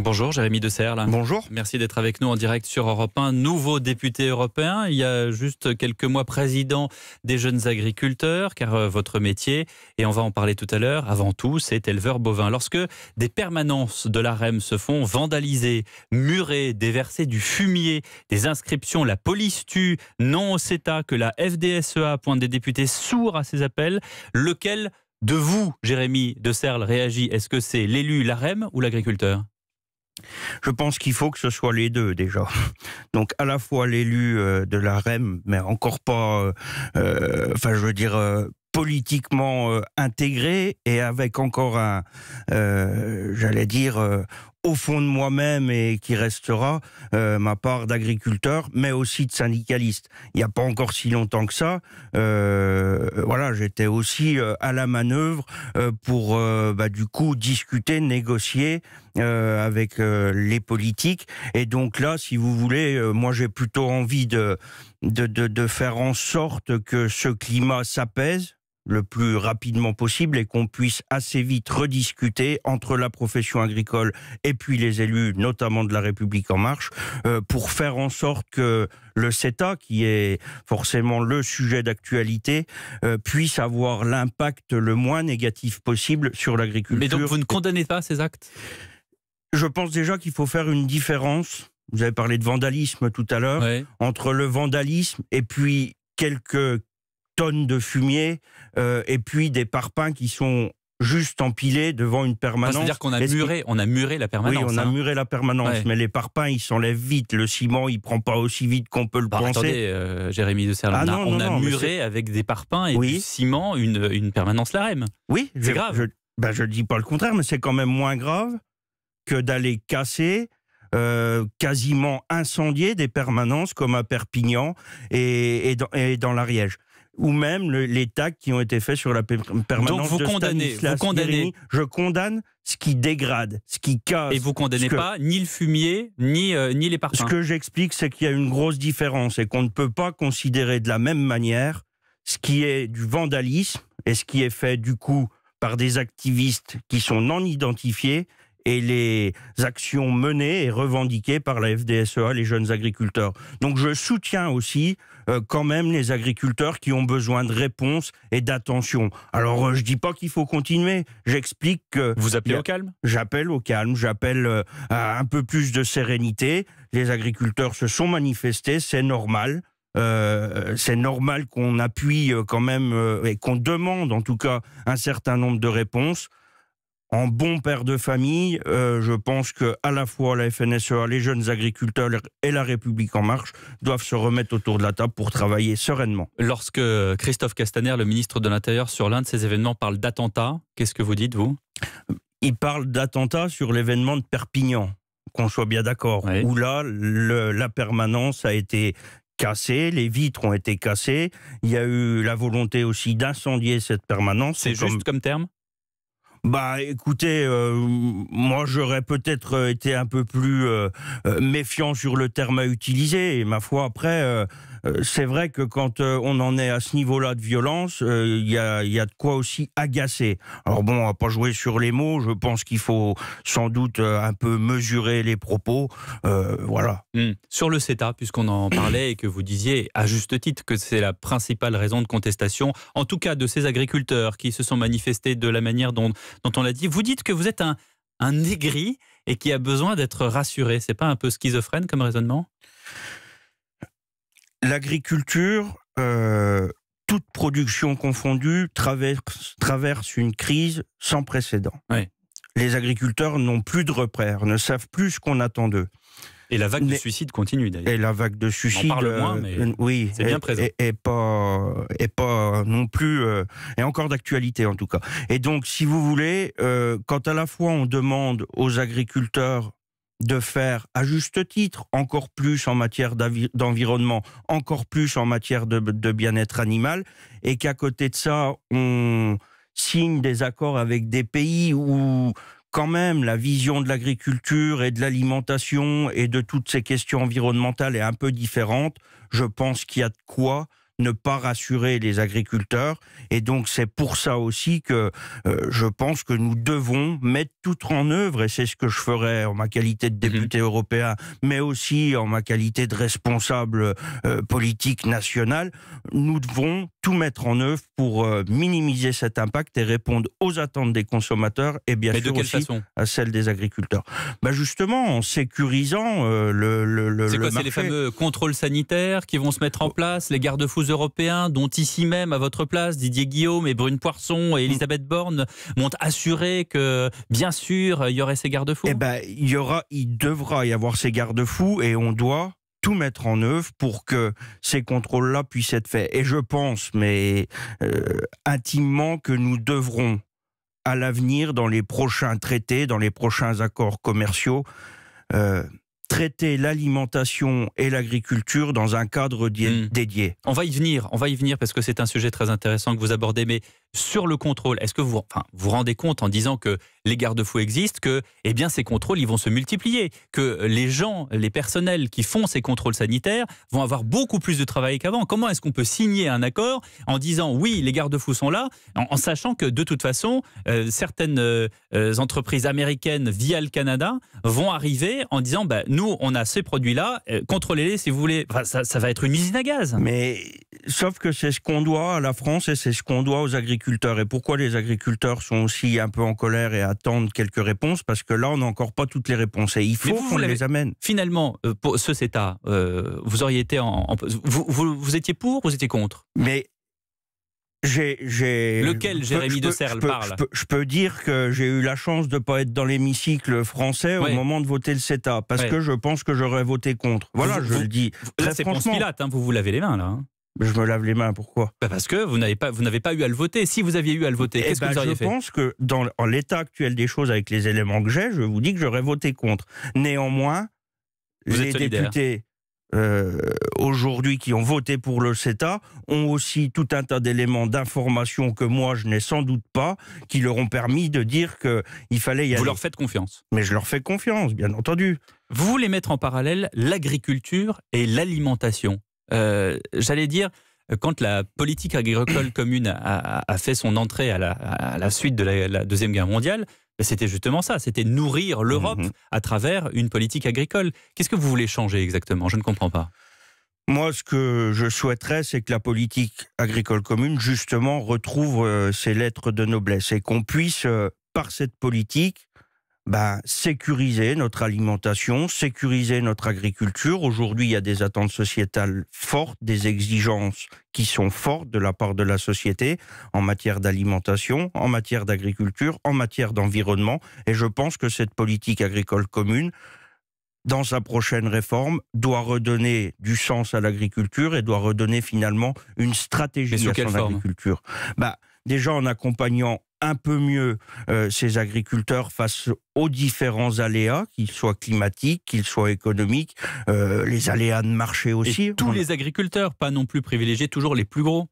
Bonjour Jérémy de Serle. Bonjour. Merci d'être avec nous en direct sur Europe 1. Nouveau député européen, il y a juste quelques mois président des jeunes agriculteurs, car euh, votre métier, et on va en parler tout à l'heure, avant tout, c'est éleveur bovin. Lorsque des permanences de l'AREM se font vandaliser, murer, déverser du fumier, des inscriptions, la police tue, non au CETA, que la FDSEA pointe des députés sourds à ces appels, lequel de vous, Jérémy de Serle, réagit? Est-ce que c'est l'élu, l'AREM ou l'agriculteur? Je pense qu'il faut que ce soit les deux déjà. Donc à la fois l'élu euh, de la REM, mais encore pas, euh, euh, enfin je veux dire politiquement intégré et avec encore un, j'allais dire au fond de moi-même et qui restera euh, ma part d'agriculteur, mais aussi de syndicaliste. Il n'y a pas encore si longtemps que ça, euh, voilà, j'étais aussi euh, à la manœuvre pour, bah, du coup, discuter, négocier avec les politiques. Et donc là, si vous voulez, moi j'ai plutôt envie de, de, de faire en sorte que ce climat s'apaise le plus rapidement possible et qu'on puisse assez vite rediscuter entre la profession agricole et puis les élus, notamment de la République en marche, euh, pour faire en sorte que le CETA, qui est forcément le sujet d'actualité, euh, puisse avoir l'impact le moins négatif possible sur l'agriculture. Mais donc vous ne condamnez pas ces actes? Je pense déjà qu'il faut faire une différence. Vous avez parlé de vandalisme tout à l'heure, entre le vandalisme et puis quelques tonnes de fumier euh, et puis des parpaings qui sont juste empilés devant une permanence. C'est-à-dire qu'on a muré, on a muré la permanence. Oui, on a hein. muré la permanence, mais les parpaings, ils s'enlèvent vite. Le ciment, il prend pas aussi vite qu'on peut le bah, penser. Attendez, euh, Jérémy de Serre, ah on a, muré avec des parpaings et du ciment une, une permanence LAREM. Oui, c'est grave. Je, ben, je dis pas le contraire, mais c'est quand même moins grave que d'aller casser euh, quasiment incendier des permanences comme à Perpignan et, dans, et dans l'Ariège ou même les tags qui ont été faits sur la permanence Donc vous de condamnez, vous condamnez. je condamne ce qui dégrade, ce qui casse. Et vous condamnez pas ni le fumier, ni, euh, ni les parfums. Ce que j'explique, c'est qu'il y a une grosse différence et qu'on ne peut pas considérer de la même manière ce qui est du vandalisme et ce qui est fait du coup par des activistes qui sont non identifiés et les actions menées et revendiquées par la FDSEA, les jeunes agriculteurs. Donc je soutiens aussi euh, quand même les agriculteurs qui ont besoin de réponses et d'attention. Alors euh, je dis pas qu'il faut continuer, j'explique que... Vous appelez au calme? J'appelle au calme, j'appelle euh, à un peu plus de sérénité. Les agriculteurs se sont manifestés, c'est normal. c'est normal qu'on appuie quand même et qu'on demande en tout cas un certain nombre de réponses en bon père de famille, euh, je pense que à la fois la FNSEA, les jeunes agriculteurs et la République en marche doivent se remettre autour de la table pour travailler sereinement. Lorsque Christophe Castaner, le ministre de l'Intérieur, sur l'un de ces événements parle d'attentat, qu'est-ce que vous dites, vous? Il parle d'attentat sur l'événement de Perpignan, qu'on soit bien d'accord, où là, la permanence a été cassée, les vitres ont été cassées, il y a eu la volonté aussi d'incendier cette permanence. C'est juste comme terme? Bah écoutez, euh, moi j'aurais peut-être euh, été un peu plus euh, méfiant sur le terme à utiliser. Et ma foi, après, c'est vrai que quand euh, on en est à ce niveau-là de violence, euh, il y a, de quoi aussi agacer. Alors bon, on va pas jouer sur les mots. Je pense qu'il faut sans doute un peu mesurer les propos. voilà. Hmm. Sur le CETA, puisqu'on en parlait et que vous disiez à juste titre que c'est la principale raison de contestation, en tout cas de ces agriculteurs qui se sont manifestés de la manière dont, dont on l'a dit, vous dites que vous êtes un, un aigri et qui a besoin d'être rassuré. C'est pas un peu schizophrène comme raisonnement? L'agriculture, euh, toute production confondue, traverse, traverse une crise sans précédent. Les agriculteurs n'ont plus de repères, ne savent plus ce qu'on attend d'eux. Et la vague de suicide continue d'ailleurs. Et la vague de suicide, on parle moins, mais euh, oui, c'est bien présent. Et, pas, et pas non plus, euh, et encore d'actualité en tout cas. Et donc, si vous voulez, quand à la fois on demande aux agriculteurs de faire, à juste titre, encore plus en matière d'environnement, encore plus en matière de, bien-être animal, et qu'à côté de ça, on signe des accords avec des pays où quand même la vision de l'agriculture et de l'alimentation et de toutes ces questions environnementales est un peu différente, je pense qu'il y a de quoi ne pas rassurer les agriculteurs. Et donc c'est pour ça aussi que euh, je pense que nous devons mettre tout en œuvre, et c'est ce que je ferai en ma qualité de mhm. député européen, mais aussi en ma qualité de responsable euh, politique national, nous devons tout mettre en œuvre pour euh, minimiser cet impact et répondre aux attentes des consommateurs et bien sûr aussi à celles des agriculteurs. Bah justement, en sécurisant le, le, le, C'est quoi, c'est les fameux contrôles sanitaires qui vont se mettre en place, les garde-fous européens, dont ici même, à votre place, Didier Guillaume et Brune Poisson et Elisabeth Borne m'ont assuré que, bien sûr, il y aurait ces garde-fous Eh ben, il y aura, il devra y avoir ces garde-fous et on doit tout mettre en œuvre pour que ces contrôles-là puissent être faits. Et je pense, mais euh, intimement, que nous devrons, à l'avenir, dans les prochains traités, dans les prochains accords commerciaux, euh, traiter l'alimentation et l'agriculture dans un cadre hmm. dédié. On va y venir, on va y venir parce que c'est un sujet très intéressant que vous abordez, mais sur le contrôle, est-ce que vous vous rendez compte en disant que les garde-fous existent, que eh bien, ces contrôles ils vont se multiplier, que les gens, les personnels qui font ces contrôles sanitaires vont avoir beaucoup plus de travail qu'avant? Comment est-ce qu'on peut signer un accord en disant oui, les garde-fous sont là, en, sachant que de toute façon, euh, certaines euh, entreprises américaines via le Canada vont arriver en disant bah, nous, on a ces produits-là, euh, contrôlez-les si vous voulez. ça, ça va être une usine à gaz. Mais sauf que c'est ce qu'on doit à la France et c'est ce qu'on doit aux agriculteurs et pourquoi les agriculteurs sont aussi un peu en colère et attendent quelques réponses? Parce que là, on n'a encore pas toutes les réponses et il faut qu'on les amène. Finalement, euh, pour ce CETA, euh, vous auriez été en, vous, vous, étiez pour ou vous étiez contre? Mais j'ai, Lequel Jérémy de Serle parle? je peux, dire que j'ai eu la chance de ne pas être dans l'hémicycle français au moment de voter le CETA, parce que je pense que j'aurais voté contre. Voilà, je le dis. Là, c'est Ponce Pilate, hein, vous vous lavez les mains, là. Hein. Je me lave les mains, pourquoi? Bah, Parce que vous n'avez pas, vous n'avez pas eu à le voter. Si vous aviez eu à le voter, eh qu'est-ce que ben, vous auriez fait? Je pense que dans l'état actuel des choses, avec les éléments que j'ai, je vous dis que j'aurais voté contre. Néanmoins, les députés euh, aujourd'hui qui ont voté pour le CETA ont aussi tout un tas d'éléments d'information que moi je n'ai sans doute pas, qui leur ont permis de dire qu'il fallait y aller. Vous leur faites confiance Mais je leur fais confiance, bien entendu. Vous voulez mettre en parallèle l'agriculture et l'alimentation. Euh, j'allais dire, quand la politique agricole commune a, fait son entrée à la, suite de la, Deuxième Guerre mondiale, ben, c'était justement ça, c'était nourrir l'Europe mhm. à travers une politique agricole. Qu'est-ce que vous voulez changer exactement? Je ne comprends pas. Moi, ce que je souhaiterais, c'est que la politique agricole commune, justement, retrouve euh, ses lettres de noblesse et qu'on puisse, euh, par cette politique, bah, sécuriser notre alimentation, sécuriser notre agriculture. Aujourd'hui, il y a des attentes sociétales fortes, des exigences qui sont fortes de la part de la société en matière d'alimentation, en matière d'agriculture, en matière d'environnement. Et je pense que cette politique agricole commune, dans sa prochaine réforme, doit redonner du sens à l'agriculture et doit redonner finalement une stratégie à son agriculture. Bah, déjà en accompagnant un peu mieux euh, ces agriculteurs face aux différents aléas, qu'ils soient climatiques, qu'ils soient économiques, euh, les aléas de marché aussi. tous les agriculteurs, pas non plus privilégier toujours les plus gros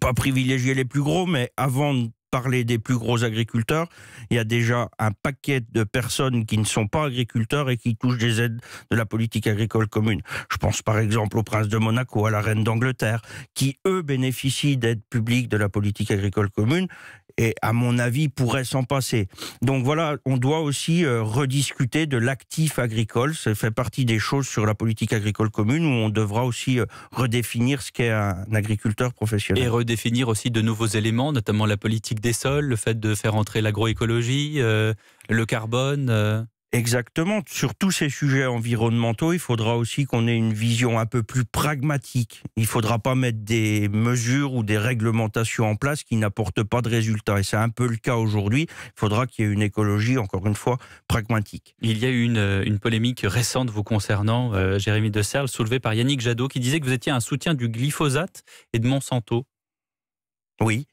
pas privilégier les plus gros, mais avant de parler des plus gros agriculteurs, il y a déjà un paquet de personnes qui ne sont pas agriculteurs et qui touchent des aides de la politique agricole commune. Je pense par exemple au prince de Monaco, à la reine d'Angleterre, qui eux bénéficient d'aides publiques de la politique agricole commune et à mon avis pourrait s'en passer. Donc voilà, on doit aussi euh, rediscuter de l'actif agricole. Ça fait partie des choses sur la politique agricole commune où on devra aussi euh, redéfinir ce qu'est un agriculteur professionnel. Et redéfinir aussi de nouveaux éléments, notamment la politique des sols, le fait de faire entrer l'agroécologie, euh, le carbone. Exactement. Sur tous ces sujets environnementaux, il faudra aussi qu'on ait une vision un peu plus pragmatique. Il ne faudra pas mettre des mesures ou des réglementations en place qui n'apportent pas de résultats. Et c'est un peu le cas aujourd'hui. Il faudra qu'il y ait une écologie, encore une fois, pragmatique. Il y a eu une, une polémique récente vous concernant, euh, Jérémy de Serle, soulevée par Yannick Jadot, qui disait que vous étiez un soutien du glyphosate et de Monsanto. Oui.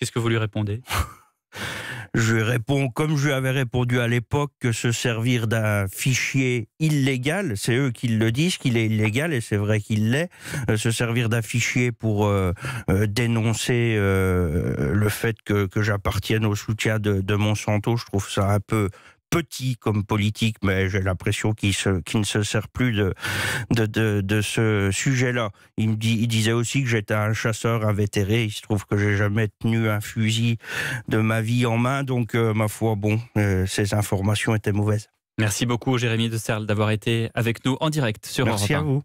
Qu'est-ce que vous lui répondez Je réponds comme je lui avais répondu à l'époque que se servir d'un fichier illégal, c'est eux qui le disent qu'il est illégal et c'est vrai qu'il l'est, euh, se servir d'un fichier pour euh, euh, dénoncer le fait que, j'appartienne au soutien de Monsanto, je trouve ça un peu petit comme politique, mais j'ai l'impression qu'il ne se sert plus de, de, de, ce sujet-là. Il, me dit, il disait aussi que j'étais un chasseur invétéré. Il se trouve que j'ai jamais tenu un fusil de ma vie en main, donc euh, ma foi, bon, euh, ces informations étaient mauvaises. Merci beaucoup Jérémy de Serle d'avoir été avec nous en direct sur Merci Europe 1. à vous.